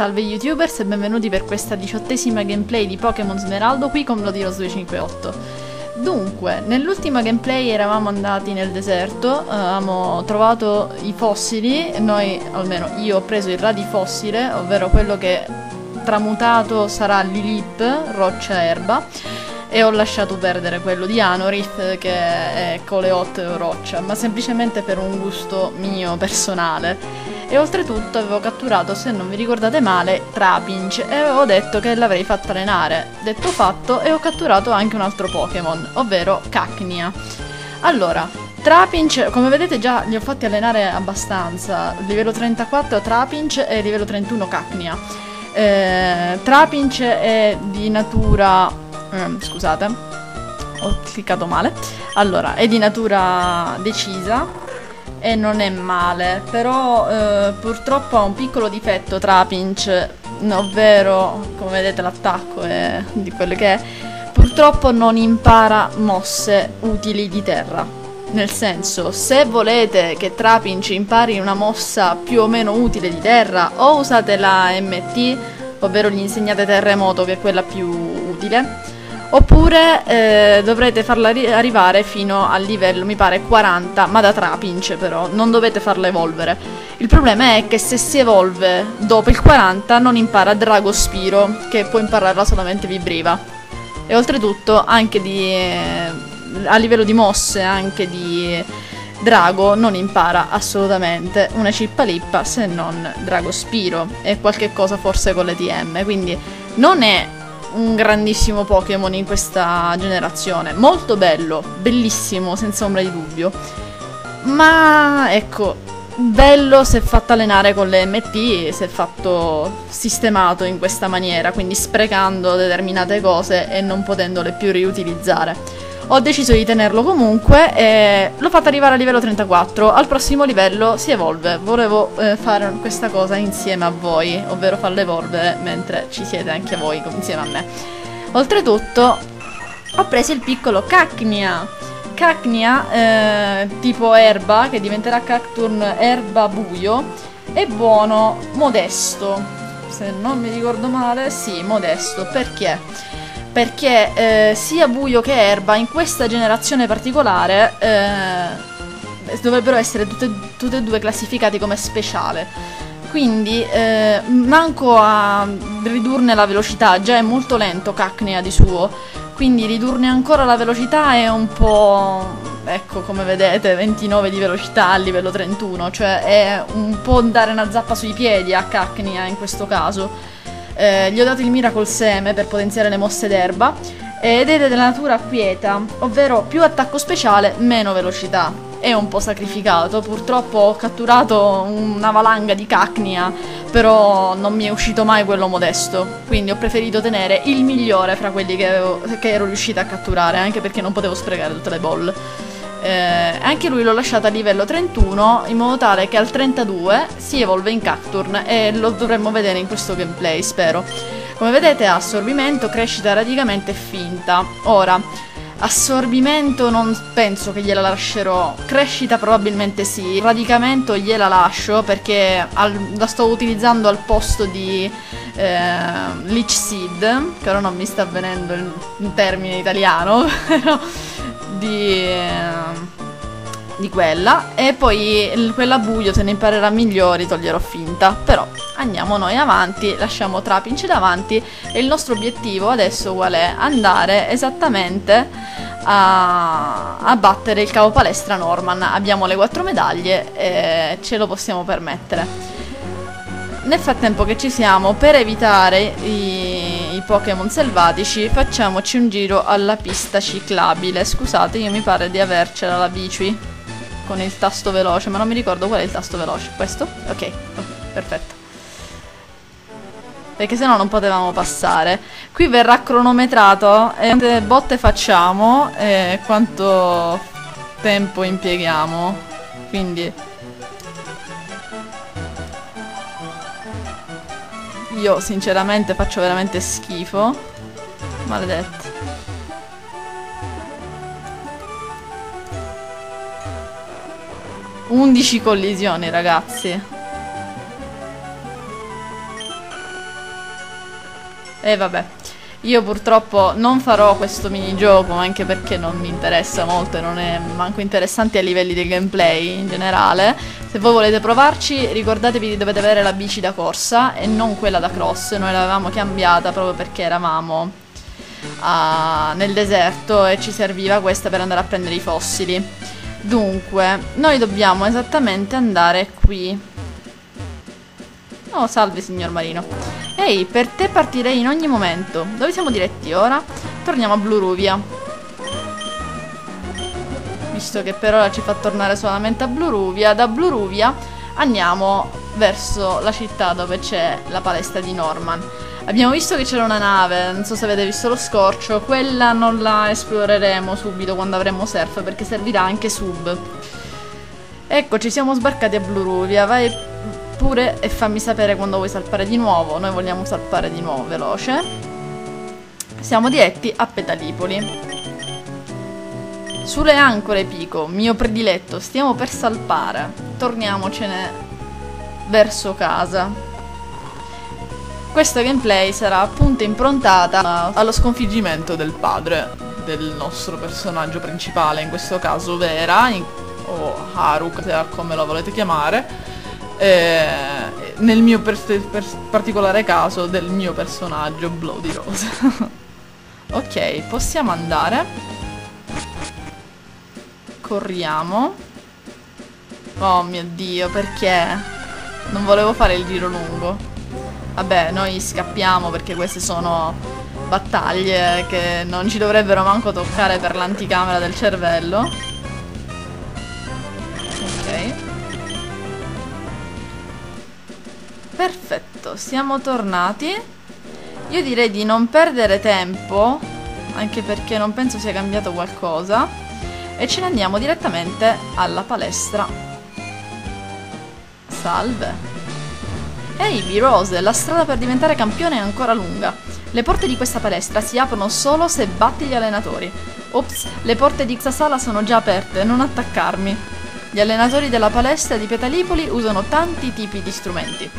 Salve youtubers e benvenuti per questa diciottesima gameplay di Pokémon Smeraldo qui con Bloodiros 258. Dunque, nell'ultima gameplay eravamo andati nel deserto, avevamo trovato i fossili, noi, almeno io ho preso il radifossile, ovvero quello che tramutato sarà Lilip, roccia erba, e ho lasciato perdere quello di Anorith che è Coleot roccia, ma semplicemente per un gusto mio personale. E oltretutto avevo catturato, se non vi ricordate male, Trapinch e avevo detto che l'avrei fatta allenare. Detto fatto, e ho catturato anche un altro Pokémon, ovvero Cacnia. Allora, Trapinch, come vedete già li ho fatti allenare abbastanza. Livello 34 Trapinch e livello 31 Cacnia. Eh, Trapinch è di natura... Eh, scusate, ho cliccato male. Allora, è di natura decisa, e non è male, però eh, purtroppo ha un piccolo difetto Trapinch, ovvero, come vedete l'attacco è di quello che è, purtroppo non impara mosse utili di terra. Nel senso, se volete che Trapinch impari una mossa più o meno utile di terra, o usate la MT, ovvero gli insegnate terremoto che è quella più utile, Oppure eh, dovrete farla arrivare fino al livello, mi pare, 40, ma da Trapinch però, non dovete farla evolvere. Il problema è che se si evolve dopo il 40 non impara Dragospiro, che può impararla solamente Vibriva. E oltretutto anche di, eh, a livello di mosse, anche di Drago non impara assolutamente una cippa lippa se non Dragospiro e qualche cosa forse con le TM, quindi non è un grandissimo Pokémon in questa generazione. Molto bello, bellissimo, senza ombra di dubbio. Ma ecco, bello se fatto allenare con le e se fatto sistemato in questa maniera, quindi sprecando determinate cose e non potendole più riutilizzare ho deciso di tenerlo comunque e l'ho fatto arrivare a livello 34. Al prossimo livello si evolve. Volevo eh, fare questa cosa insieme a voi, ovvero farlo evolvere mentre ci siete anche voi insieme a me. Oltretutto ho preso il piccolo Cacnia. Cacnia, eh, tipo erba, che diventerà Cacturn erba buio, è buono, modesto. Se non mi ricordo male, sì, modesto. Perché? Perché eh, sia buio che erba in questa generazione particolare eh, dovrebbero essere tutte, tutte, e due classificati come speciale. Quindi eh, manco a ridurne la velocità, già è molto lento Cacnea di suo, quindi ridurne ancora la velocità è un po', ecco come vedete, 29 di velocità a livello 31, cioè è un po' dare una zappa sui piedi a Cacnea in questo caso eh, gli ho dato il Miracle Seme per potenziare le mosse d'erba ed è della natura quieta, ovvero più attacco speciale, meno velocità. È un po' sacrificato, purtroppo ho catturato una valanga di cacnia, però non mi è uscito mai quello modesto, quindi ho preferito tenere il migliore fra quelli che, avevo, che ero riuscita a catturare, anche perché non potevo sprecare tutte le bolle. Eh, anche lui l'ho lasciato a livello 31 in modo tale che al 32 si evolve in Cacturn e lo dovremmo vedere in questo gameplay, spero. Come vedete ha assorbimento, crescita radicamente finta. Ora, assorbimento non penso che gliela lascerò, crescita probabilmente sì, radicamento gliela lascio perché al, la sto utilizzando al posto di eh, Leech Seed, che ora non mi sta venendo il, il termine italiano, però di, di quella. E poi quella buio se ne imparerà migliori toglierò finta. Però andiamo noi avanti lasciamo Trapinci davanti. E il nostro obiettivo adesso qual è? andare esattamente a, a battere il capo palestra Norman. Abbiamo le quattro medaglie e ce lo possiamo permettere. Nel frattempo che ci siamo, per evitare i, i Pokémon selvatici, facciamoci un giro alla pista ciclabile. Scusate, io mi pare di avercela la bici con il tasto veloce, ma non mi ricordo qual è il tasto veloce. Questo? Ok, oh, perfetto. Perché se no non potevamo passare. Qui verrà cronometrato e quante botte facciamo e quanto tempo impieghiamo. Quindi Io sinceramente faccio veramente schifo. Maledetto. Undici collisioni, ragazzi. E vabbè. Io purtroppo non farò questo minigioco anche perché non mi interessa molto e non è manco interessante a livelli di gameplay in generale. Se voi volete provarci ricordatevi che dovete avere la bici da corsa e non quella da cross. Noi l'avevamo cambiata proprio perché eravamo uh, nel deserto e ci serviva questa per andare a prendere i fossili. Dunque, noi dobbiamo esattamente andare qui. Oh, salve signor Marino. Ehi, per te partirei in ogni momento. Dove siamo diretti ora? Torniamo a Bluruvia. Visto che per ora ci fa tornare solamente a Bluruvia, da Bluruvia andiamo verso la città dove c'è la palestra di Norman. Abbiamo visto che c'era una nave, non so se avete visto lo scorcio, quella non la esploreremo subito quando avremo surf perché servirà anche sub. Ecco, ci siamo sbarcati a Bluruvia, vai pure e fammi sapere quando vuoi salpare di nuovo. Noi vogliamo salpare di nuovo veloce. Siamo diretti a Petalipoli. Sulle ancore Pico, mio prediletto, stiamo per salpare. Torniamocene verso casa. Questa gameplay sarà appunto improntata allo sconfiggimento del padre del nostro personaggio principale, in questo caso Vera, o Haruk, come lo volete chiamare, eh, nel mio particolare caso del mio personaggio Bloody Rose. ok, possiamo andare. Corriamo. Oh mio dio, perché? Non volevo fare il giro lungo. Vabbè, noi scappiamo perché queste sono battaglie che non ci dovrebbero manco toccare per l'anticamera del cervello. Perfetto, siamo tornati. Io direi di non perdere tempo, anche perché non penso sia cambiato qualcosa, e ce ne andiamo direttamente alla palestra. Salve. Ehi, B-Rose, la strada per diventare campione è ancora lunga. Le porte di questa palestra si aprono solo se batti gli allenatori. Ops, le porte di questa sala sono già aperte, non attaccarmi. Gli allenatori della palestra di Petalipoli usano tanti tipi di strumenti.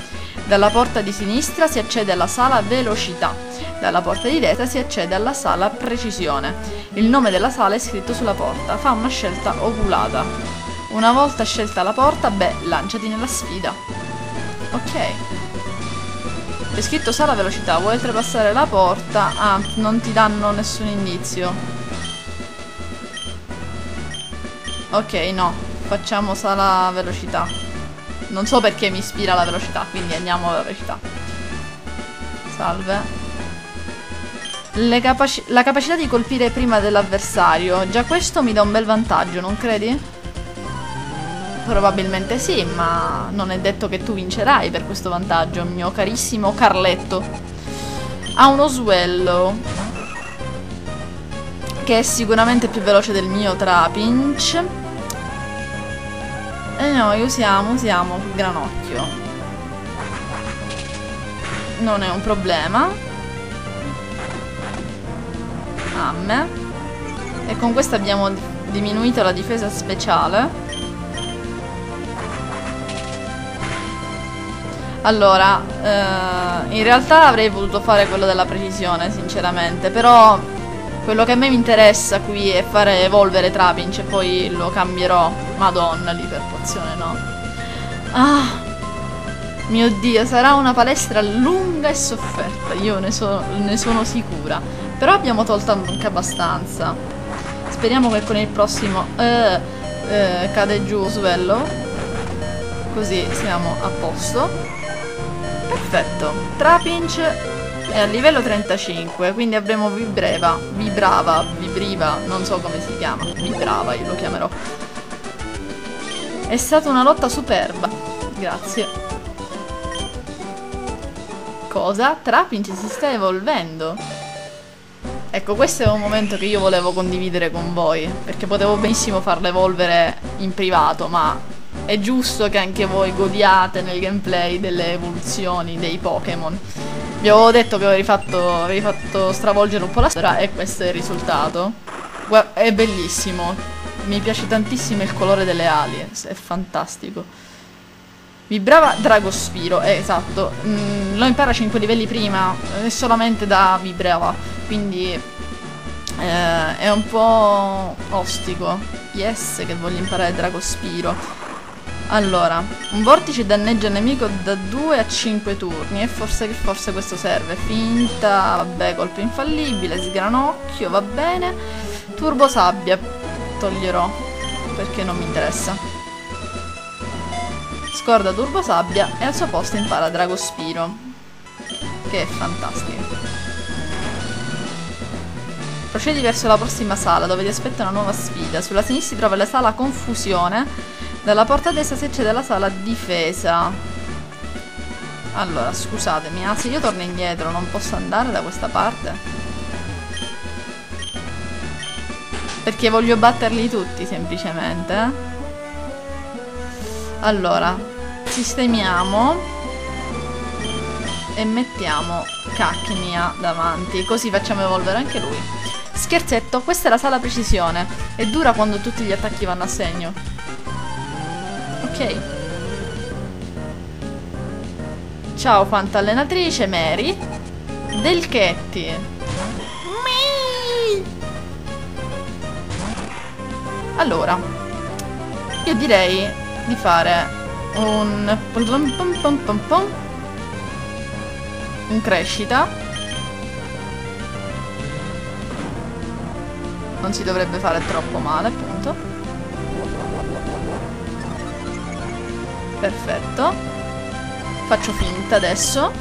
Dalla porta di sinistra si accede alla sala velocità, dalla porta di destra si accede alla sala precisione. Il nome della sala è scritto sulla porta, fa una scelta oculata. Una volta scelta la porta, beh, lanciati nella sfida. Ok. C'è scritto sala velocità, vuoi oltrepassare la porta? Ah, non ti danno nessun indizio. Ok, no. Facciamo sala velocità. Non so perché mi ispira la velocità, quindi andiamo alla velocità. Salve. Capaci la capacità di colpire prima dell'avversario. Già questo mi dà un bel vantaggio, non credi? Probabilmente sì, ma non è detto che tu vincerai per questo vantaggio, mio carissimo Carletto. Ha uno swello. Che è sicuramente più veloce del mio Trapinch. E noi usiamo, usiamo granocchio. Non è un problema. Amme. E con questo abbiamo diminuito la difesa speciale. Allora, eh, in realtà avrei voluto fare quello della precisione, sinceramente, però quello che a me mi interessa qui è fare evolvere Trapinch e poi lo cambierò. Madonna, l'iperpozione no. Ah, mio Dio, sarà una palestra lunga e sofferta, io ne, so, ne sono sicura. Però abbiamo tolto anche abbastanza. Speriamo che con il prossimo... Eh, eh, cade giù Svello. Così siamo a posto. Perfetto. Trapinch è a livello 35, quindi avremo Vibreva, Vibrava, Vibriva, non so come si chiama, Vibrava io lo chiamerò. È stata una lotta superba, grazie. Cosa? Trapinci si sta evolvendo. Ecco, questo è un momento che io volevo condividere con voi, perché potevo benissimo farlo evolvere in privato, ma è giusto che anche voi godiate nel gameplay delle evoluzioni dei Pokémon. Vi avevo detto che avevi fatto, avevi fatto stravolgere un po' la storia e questo è il risultato. Guarda, è bellissimo. Mi piace tantissimo il colore delle ali, è fantastico. Vibrava Dragosfiro, eh, esatto. Mm, lo impara a 5 livelli prima, e solamente da Vibrava, quindi eh, è un po' ostico. Yes, che voglio imparare Dragospiro. Allora, un vortice danneggia il nemico da 2 a 5 turni e forse, forse questo serve. Finta, vabbè, colpo infallibile, sgranocchio, va bene. Turbo sabbia toglierò, perché non mi interessa. Scorda turbo sabbia e al suo posto impara Dragospiro, che è fantastico. Procedi verso la prossima sala dove ti aspetta una nuova sfida. Sulla sinistra si trova la sala confusione dalla porta destra si accede alla sala difesa. Allora, scusatemi, ah se io torno indietro non posso andare da questa parte? Perché voglio batterli tutti, semplicemente. Eh. Allora, sistemiamo e mettiamo Cacnia davanti, così facciamo evolvere anche lui. Scherzetto, questa è la sala precisione. È dura quando tutti gli attacchi vanno a segno. Ok. Ciao fantallenatrice Mary. Del Ketty. Allora, io direi di fare un un crescita. Non si dovrebbe fare troppo male, appunto. Perfetto. Faccio finta adesso.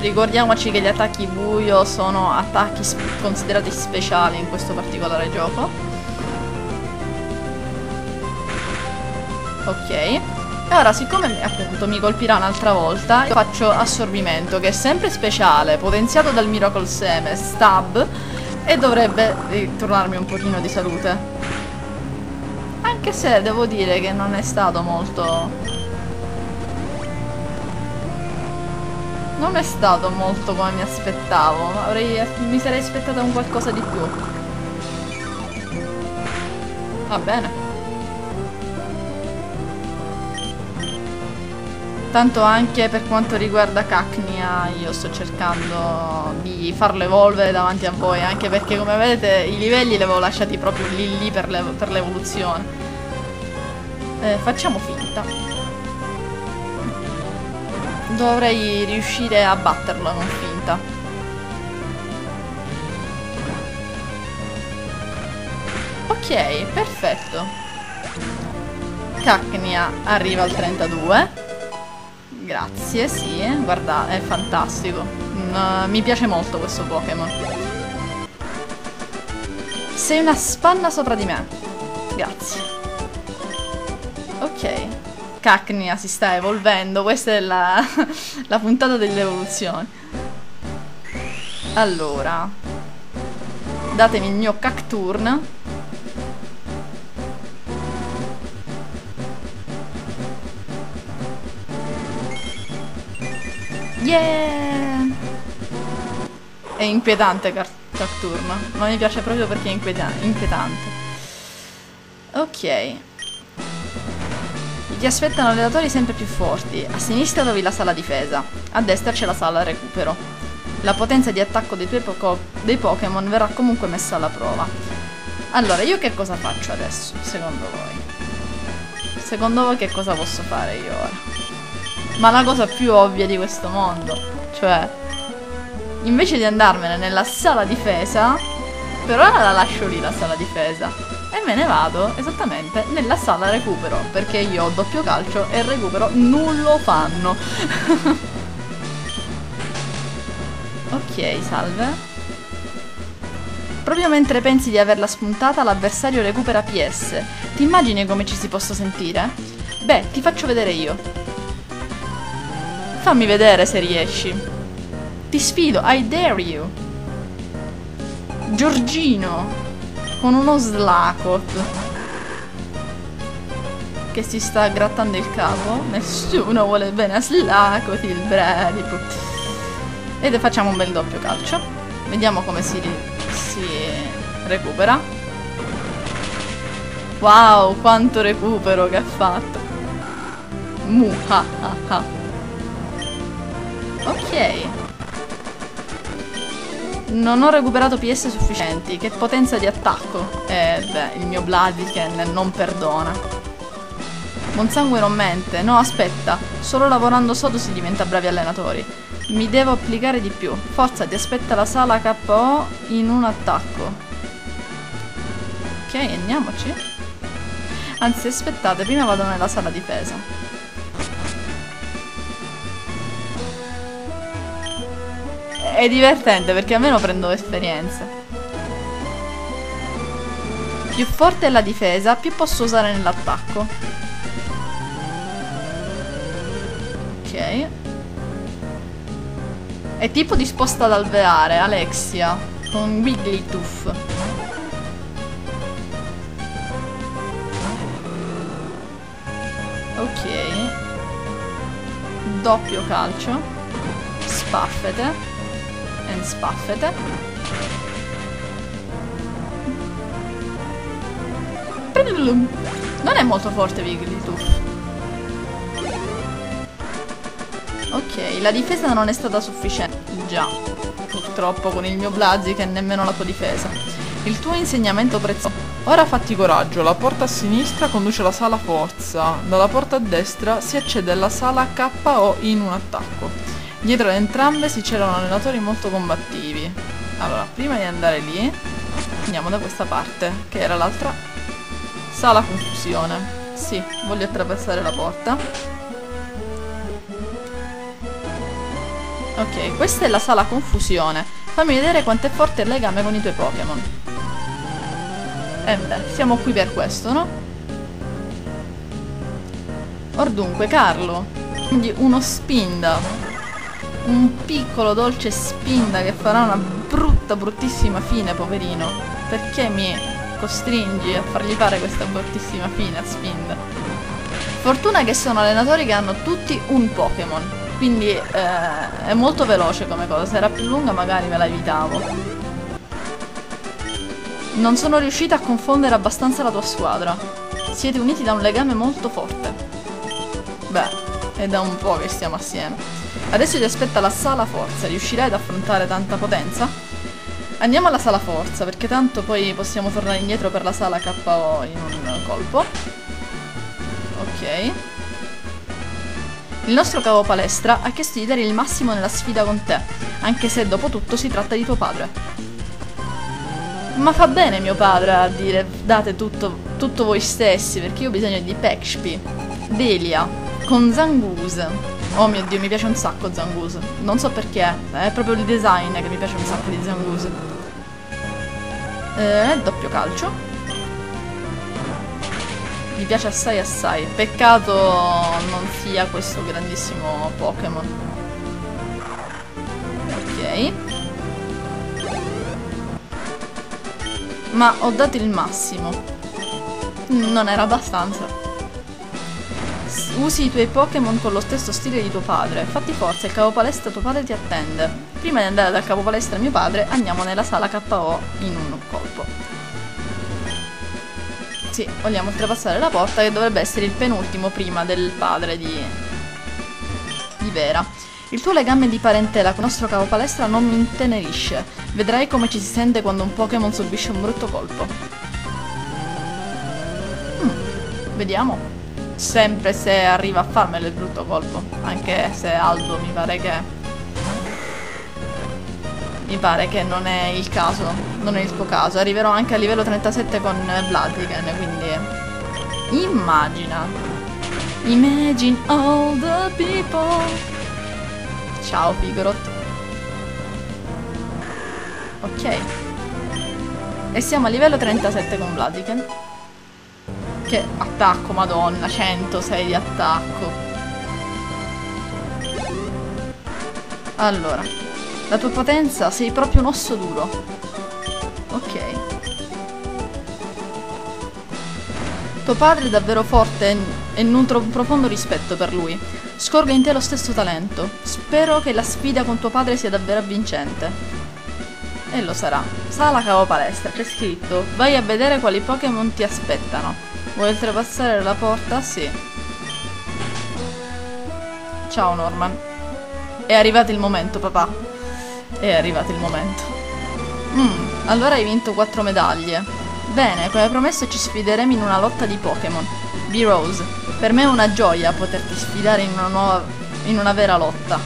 Ricordiamoci che gli attacchi buio sono attacchi considerati speciali in questo particolare gioco. Ok. E ora, siccome appunto mi colpirà un'altra volta, io faccio assorbimento, che è sempre speciale, potenziato dal Miracle Seme, stab, e dovrebbe ritornarmi un pochino di salute. Anche se devo dire che non è stato molto... Non è stato molto come mi aspettavo. Avrei, mi sarei aspettata un qualcosa di più. Va bene. Tanto anche per quanto riguarda Cacnia io sto cercando di farlo evolvere davanti a voi Anche perché come vedete i livelli li avevo lasciati proprio lì lì per l'evoluzione eh, Facciamo finta Dovrei riuscire a batterlo non finta Ok, perfetto Cacnia arriva al 32 Grazie, sì, guarda, è fantastico. Mm, mi piace molto questo Pokémon. Sei una spanna sopra di me. Grazie. Ok. Cacnia si sta evolvendo, questa è la, la puntata delle evoluzioni. Allora. Datemi il mio Cacturn. Yeah! È inquietante Cacturno. Ma mi piace proprio perché è inquietante. Ok. Ti aspettano allenatori sempre più forti. A sinistra trovi la sala difesa. A destra c'è la sala recupero. La potenza di attacco dei tuoi dei Pokémon verrà comunque messa alla prova. Allora, io che cosa faccio adesso, secondo voi? Secondo voi che cosa posso fare io ora? ma la cosa più ovvia di questo mondo. Cioè, invece di andarmene nella sala difesa, per ora la lascio lì la sala difesa. E me ne vado esattamente nella sala recupero, perché io ho doppio calcio e il recupero non lo fanno. ok, salve. Proprio mentre pensi di averla spuntata, l'avversario recupera PS. Ti immagini come ci si possa sentire? Beh, ti faccio vedere io. Fammi vedere se riesci. Ti sfido, I dare you. Giorgino. Con uno slacot. Che si sta grattando il capo. Nessuno vuole bene a slacot il bradipo. Ed facciamo un bel doppio calcio. Vediamo come si, si recupera. Wow, quanto recupero che ha fatto. Muhahaha. Ok. Non ho recuperato PS sufficienti. Che potenza di attacco. Eh, beh, il mio Blaziken non perdona. Buon sangue non mente. No, aspetta. Solo lavorando sodo si diventa bravi allenatori. Mi devo applicare di più. Forza, ti aspetta la sala KO in un attacco. Ok, andiamoci. Anzi, aspettate, prima vado nella sala difesa. È divertente perché almeno prendo esperienza. Più forte è la difesa, più posso usare nell'attacco. Ok. È tipo disposta ad alveare, Alexia. Con Wigglytuff. Ok. Doppio calcio. Spaffete spaffete. Non è molto forte Wigglytuff. Ok, la difesa non è stata sufficiente. Già, purtroppo con il mio Blaziken nemmeno la tua difesa. Il tuo insegnamento prezioso. Ora fatti coraggio, la porta a sinistra conduce alla sala forza, dalla porta a destra si accede alla sala KO in un attacco. Dietro ad entrambe si c'erano allenatori molto combattivi. Allora, prima di andare lì, andiamo da questa parte, che era l'altra sala confusione. Sì, voglio attraversare la porta. Ok, questa è la sala confusione. Fammi vedere quanto è forte il legame con i tuoi Pokémon. Eh beh, siamo qui per questo, no? Or dunque, Carlo. Quindi uno Spinda un piccolo dolce spinda che farà una brutta, bruttissima fine, poverino. Perché mi costringi a fargli fare questa bruttissima fine a spinda? Fortuna che sono allenatori che hanno tutti un Pokémon. Quindi eh, è molto veloce come cosa. Se era più lunga magari me la evitavo. Non sono riuscita a confondere abbastanza la tua squadra. Siete uniti da un legame molto forte. Beh, è da un po' che stiamo assieme. Adesso ti aspetta la sala forza, riuscirai ad affrontare tanta potenza? Andiamo alla sala forza, perché tanto poi possiamo tornare indietro per la sala KO in un colpo. Ok. Il nostro cavo palestra ha chiesto di dare il massimo nella sfida con te, anche se dopo tutto si tratta di tuo padre. Ma fa bene mio padre a dire date tutto, tutto voi stessi, perché io ho bisogno di Pekshpi, Delia, con Zangoose, Oh mio dio, mi piace un sacco Zangoose. Non so perché, è proprio il design che mi piace un sacco di Zangoose. Eh, doppio calcio. Mi piace assai assai. Peccato non sia questo grandissimo Pokémon. Ok. Ma ho dato il massimo. Non era abbastanza. Usi i tuoi Pokémon con lo stesso stile di tuo padre. Fatti forza, il capo palestra tuo padre ti attende. Prima di andare dal capo palestra mio padre, andiamo nella sala KO in un colpo. Sì, vogliamo oltrepassare la porta che dovrebbe essere il penultimo prima del padre di... di Vera. Il tuo legame di parentela con il nostro capo palestra non mi intenerisce. Vedrai come ci si sente quando un Pokémon subisce un brutto colpo. Hmm, vediamo sempre se arriva a farmelo il brutto colpo. Anche se Aldo mi pare che... Mi pare che non è il caso, non è il tuo caso. Arriverò anche a livello 37 con Blaziken, quindi... Immagina. Imagine all the people. Ciao Pigorot. Ok. E siamo a livello 37 con Blaziken. Che attacco, madonna, 106 di attacco. Allora, la tua potenza sei proprio un osso duro. Ok. Tuo padre è davvero forte e nutro un profondo rispetto per lui. Scorgo in te lo stesso talento. Spero che la sfida con tuo padre sia davvero avvincente. E lo sarà. Sala cavo palestra, c'è scritto. Vai a vedere quali Pokémon ti aspettano. Vuoi oltrepassare la porta? Sì. Ciao Norman. È arrivato il momento, papà. È arrivato il momento. Mm, allora hai vinto 4 medaglie. Bene, come promesso ci sfideremo in una lotta di Pokémon. B-Rose, per me è una gioia poterti sfidare in una nuova... in una vera lotta.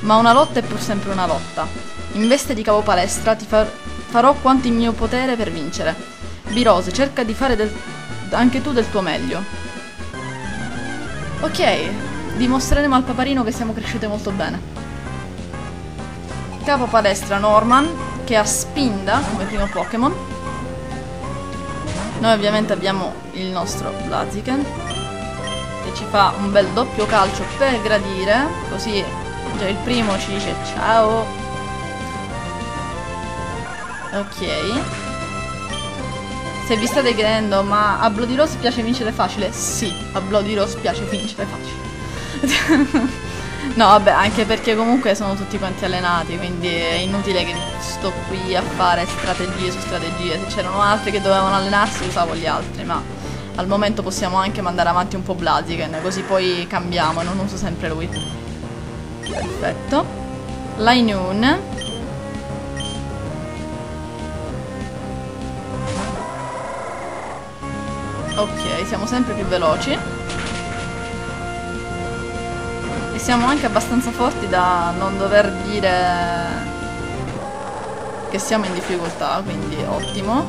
Ma una lotta è pur sempre una lotta. In veste di capo palestra ti far... farò quanto in mio potere per vincere. B-Rose, cerca di fare del... anche tu del tuo meglio. Ok, dimostreremo al paparino che siamo cresciute molto bene. Capo palestra Norman, che ha Spinda come primo Pokémon. Noi ovviamente abbiamo il nostro Blaziken, che ci fa un bel doppio calcio per gradire, così già il primo ci dice ciao. Ok. Se vi state chiedendo, ma a Bloody Rose piace vincere facile? Sì, a Bloody Rose piace vincere facile. no, vabbè, anche perché comunque sono tutti quanti allenati, quindi è inutile che sto qui a fare strategie su strategie. Se c'erano altri che dovevano allenarsi, usavo gli altri, ma al momento possiamo anche mandare avanti un po' Blaziken, così poi cambiamo, non uso sempre lui. Perfetto. Lainoon. Siamo sempre più veloci. E siamo anche abbastanza forti da non dover dire che siamo in difficoltà, quindi ottimo.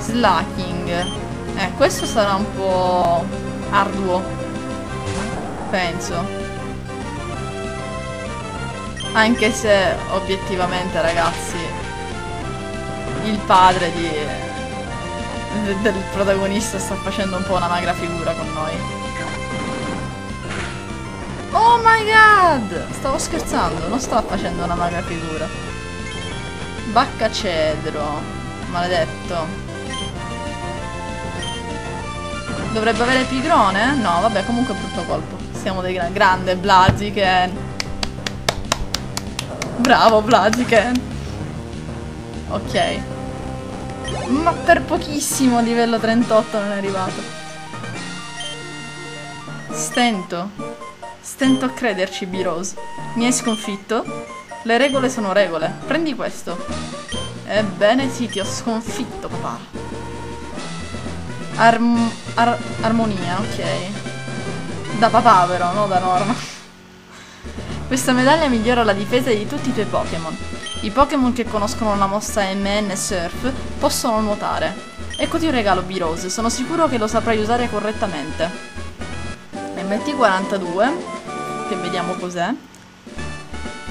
Slacking. Eh, questo sarà un po' arduo. Penso. Anche se obiettivamente ragazzi il padre di del protagonista sta facendo un po' una magra figura con noi. Oh my god! Stavo scherzando, non sta facendo una magra figura. Bacca cedro. Maledetto. Dovrebbe avere pigrone? No, vabbè, comunque brutto colpo. Siamo dei gran... Grande Blaziken. Bravo Blaziken. Ok. Ma per pochissimo livello 38 non è arrivato. Stento. Stento a crederci, B-Rose. Mi hai sconfitto? Le regole sono regole. Prendi questo. Ebbene sì, ti ho sconfitto, papà. Arm ar armonia, ok. Da papà però, no da norma. Questa medaglia migliora la difesa di tutti i tuoi Pokémon. I Pokémon che conoscono la mossa MN Surf possono nuotare. Eccoti un regalo B-Rose, sono sicuro che lo saprai usare correttamente. MT42, che vediamo cos'è.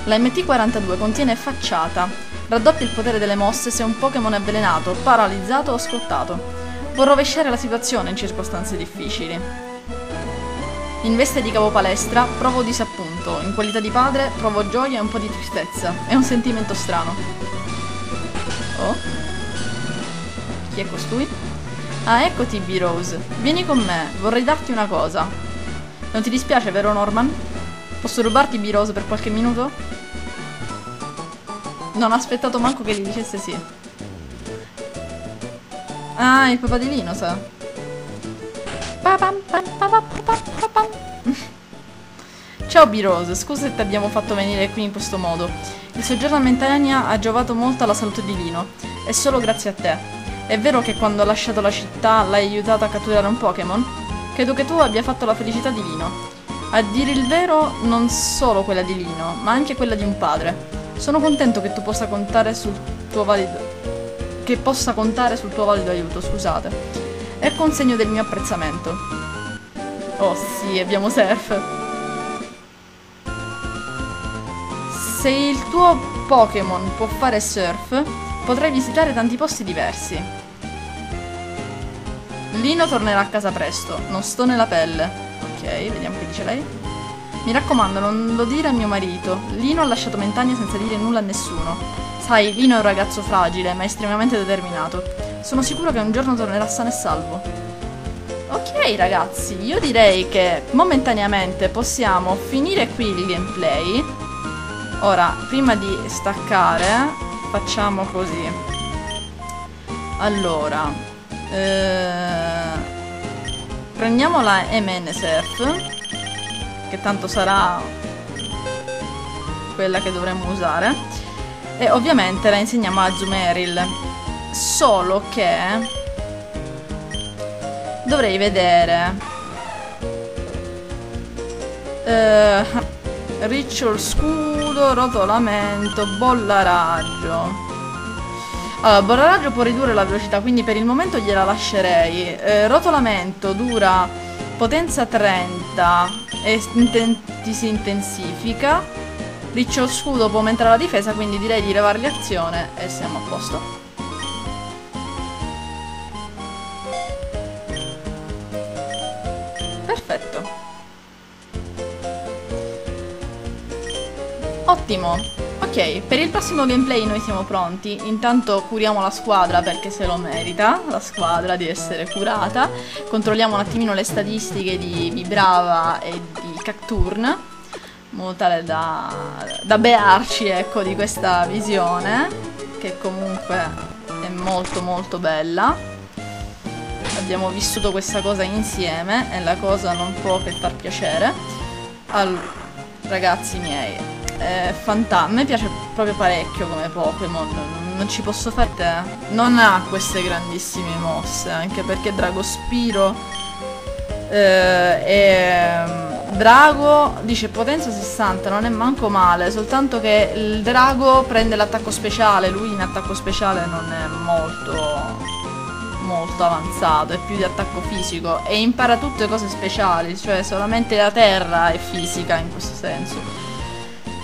La MT42 contiene facciata. Raddoppia il potere delle mosse se un Pokémon è avvelenato, paralizzato o scottato. Può rovesciare la situazione in circostanze difficili. In veste di capo palestra provo disappunto, in qualità di padre provo gioia e un po' di tristezza. È un sentimento strano. Oh? Chi è costui? Ah, eccoti B-Rose. Vieni con me, vorrei darti una cosa. Non ti dispiace, vero Norman? Posso rubarti B-Rose per qualche minuto? Non ho aspettato manco che gli dicesse sì. Ah, il papà di Lino, sa. Ciao B-Rose, scusa se ti abbiamo fatto venire qui in questo modo. Il soggiorno a Mentania ha giovato molto alla salute di Lino, e solo grazie a te. È vero che quando ha lasciato la città l'hai aiutato a catturare un Pokémon? Credo che tu abbia fatto la felicità di Lino. A dire il vero, non solo quella di Lino, ma anche quella di un padre. Sono contento che tu possa contare sul tuo valido... che possa contare sul tuo valido aiuto, scusate. Ecco un segno del mio apprezzamento. Oh sì, abbiamo Surf. Se il tuo Pokémon può fare Surf, potrai visitare tanti posti diversi. Lino tornerà a casa presto, non sto nella pelle. Ok, vediamo che dice lei. Mi raccomando, non lo dire a mio marito. Lino ha lasciato Mentania senza dire nulla a nessuno. Sai, Lino è un ragazzo fragile, ma estremamente determinato. Sono sicuro che un giorno tornerà sano e salvo. Ok ragazzi, io direi che momentaneamente possiamo finire qui il gameplay. Ora, prima di staccare, facciamo così. Allora, eh, prendiamo la MNSF che tanto sarà quella che dovremmo usare. E ovviamente la insegniamo a Zumeril. Solo che dovrei vedere eh, ricciol scudo, rotolamento, bolla raggio. Allora, bolla raggio può ridurre la velocità, quindi per il momento gliela lascerei. Eh, rotolamento dura potenza 30 e ti si intensifica. Riccio scudo può aumentare la difesa, quindi direi di levargli azione e siamo a posto. Ottimo. Ok, per il prossimo gameplay noi siamo pronti. Intanto curiamo la squadra perché se lo merita, la squadra di essere curata. Controlliamo un attimino le statistiche di Vibrava e di Cacturn, in modo tale da, da bearci ecco, di questa visione, che comunque è molto molto bella. Abbiamo vissuto questa cosa insieme e la cosa non può che far piacere. Allora, ragazzi miei, è fantastico. A me piace proprio parecchio come Pokémon. Non ci posso fare te. Non ha queste grandissime mosse, anche perché Dragospiro eh, e mm, Drago dice potenza 60, non è manco male, soltanto che il Drago prende l'attacco speciale, lui in attacco speciale non è molto molto avanzato, è più di attacco fisico e impara tutte cose speciali, cioè solamente la terra è fisica in questo senso.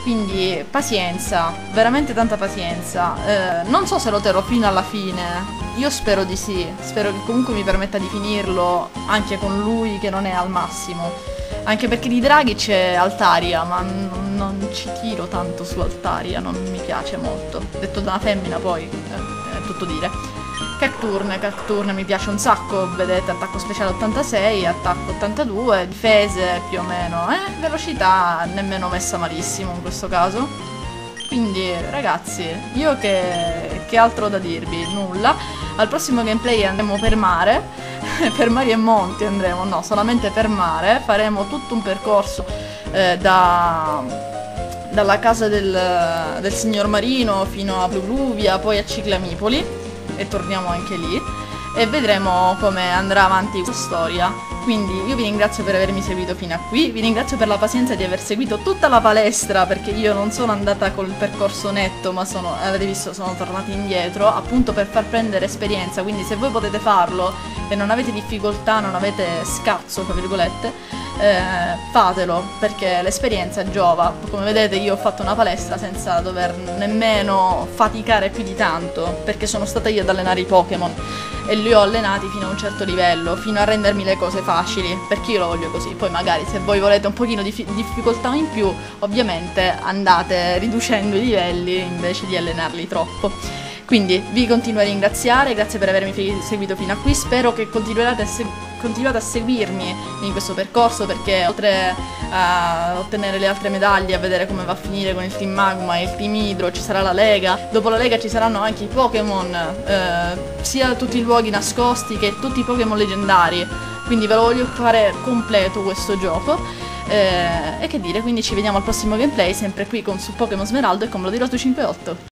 Quindi pazienza, veramente tanta pazienza. Eh, non so se lo terrò fino alla fine. Io spero di sì. Spero che comunque mi permetta di finirlo anche con lui che non è al massimo. Anche perché di draghi c'è Altaria, ma non ci tiro tanto su Altaria, non mi piace molto. Detto da una femmina poi, eh, è tutto dire. Cacturne, Cacturne mi piace un sacco, vedete, attacco speciale 86, attacco 82, difese più o meno, eh, velocità nemmeno messa malissimo in questo caso. Quindi ragazzi, io che, che altro da dirvi? Nulla. Al prossimo gameplay andremo per mare, per mari e monti andremo, no, solamente per mare, faremo tutto un percorso eh, da dalla casa del, del, signor Marino fino a Pluvia, poi a Ciclamipoli e torniamo anche lì e vedremo come andrà avanti questa storia. Quindi io vi ringrazio per avermi seguito fino a qui, vi ringrazio per la pazienza di aver seguito tutta la palestra perché io non sono andata col percorso netto ma sono, avete visto, sono tornata indietro appunto per far prendere esperienza, quindi se voi potete farlo e non avete difficoltà, non avete scazzo, tra virgolette, eh, fatelo perché l'esperienza giova. Come vedete io ho fatto una palestra senza dover nemmeno faticare più di tanto perché sono stata io ad allenare i Pokémon e li ho allenati fino a un certo livello, fino a rendermi le cose facili, perché io lo voglio così. Poi magari se voi volete un pochino di difficoltà in più, ovviamente andate riducendo i livelli invece di allenarli troppo. Quindi vi continuo a ringraziare, grazie per avermi seguito fino a qui, spero che continuate a, se continuate a seguirmi in questo percorso perché oltre a ottenere le altre medaglie, a vedere come va a finire con il team Magma e il team Hydro, ci sarà la Lega, dopo la Lega ci saranno anche i Pokémon, eh, sia tutti i luoghi nascosti che tutti i Pokémon leggendari, quindi ve lo voglio fare completo questo gioco. Eh, e che dire, quindi ci vediamo al prossimo gameplay, sempre qui con su Pokémon Smeraldo e con Bloody 58.